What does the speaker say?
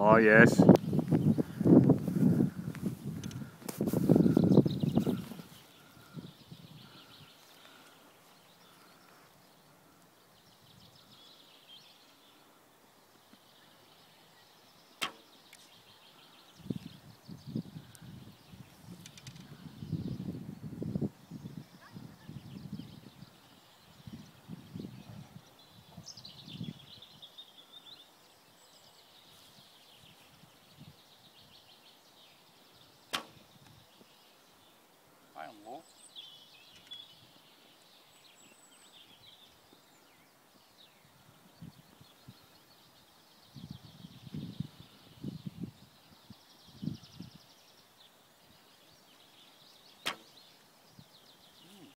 Oh yes.